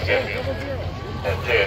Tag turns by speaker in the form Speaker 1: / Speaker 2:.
Speaker 1: check engine and tail.